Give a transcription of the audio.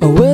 Well,